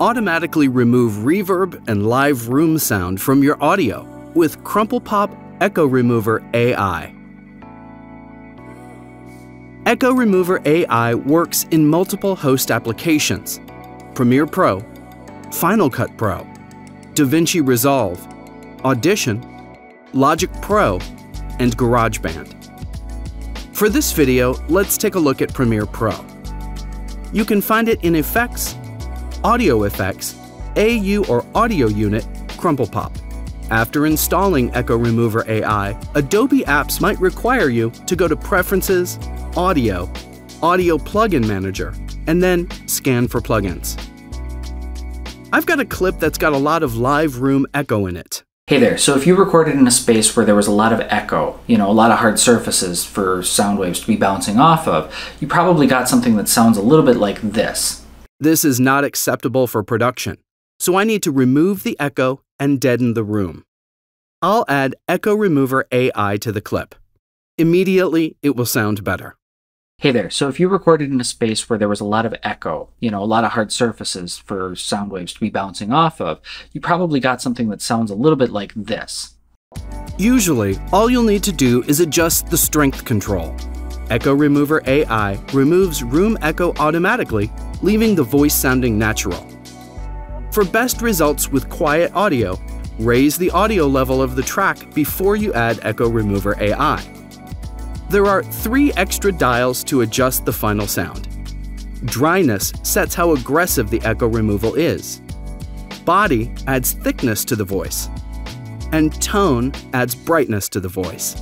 Automatically remove reverb and live room sound from your audio with CrumplePop Echo Remover AI. EchoRemover AI works in multiple host applications Premiere Pro, Final Cut Pro, DaVinci Resolve, Audition, Logic Pro, and GarageBand. For this video, let's take a look at Premiere Pro. You can find it in Effects, Audio Effects, AU or Audio Unit, CrumplePop. After installing EchoRemover AI, Adobe Apps might require you to go to Preferences, Audio, Audio Plugin Manager, and then Scan for Plugins. I've got a clip that's got a lot of live room echo in it. Hey there, so if you recorded in a space where there was a lot of echo, you know, a lot of hard surfaces for sound waves to be bouncing off of, you probably got something that sounds a little bit like this. This is not acceptable for production, so I need to remove the echo and deaden the room. I'll add EchoRemover AI to the clip. Immediately, it will sound better. Hey there, so if you recorded in a space where there was a lot of echo, you know, a lot of hard surfaces for sound waves to be bouncing off of, you probably got something that sounds a little bit like this. Usually, all you'll need to do is adjust the strength control. Echo Remover AI removes room echo automatically, leaving the voice sounding natural. For best results with quiet audio, raise the audio level of the track before you add EchoRemover AI. There are three extra dials to adjust the final sound. Dryness sets how aggressive the echo removal is. Body adds thickness to the voice. And tone adds brightness to the voice.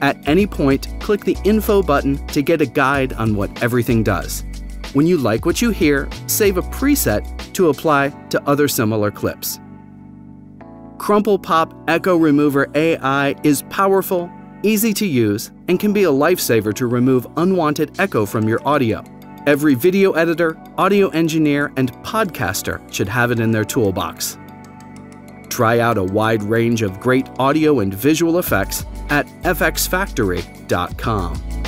At any point, click the Info button to get a guide on what everything does. When you like what you hear, save a preset to apply to other similar clips. CrumplePop Echo Remover AI is powerful easy to use, and can be a lifesaver to remove unwanted echo from your audio. Every video editor, audio engineer, and podcaster should have it in their toolbox. Try out a wide range of great audio and visual effects at fxfactory.com.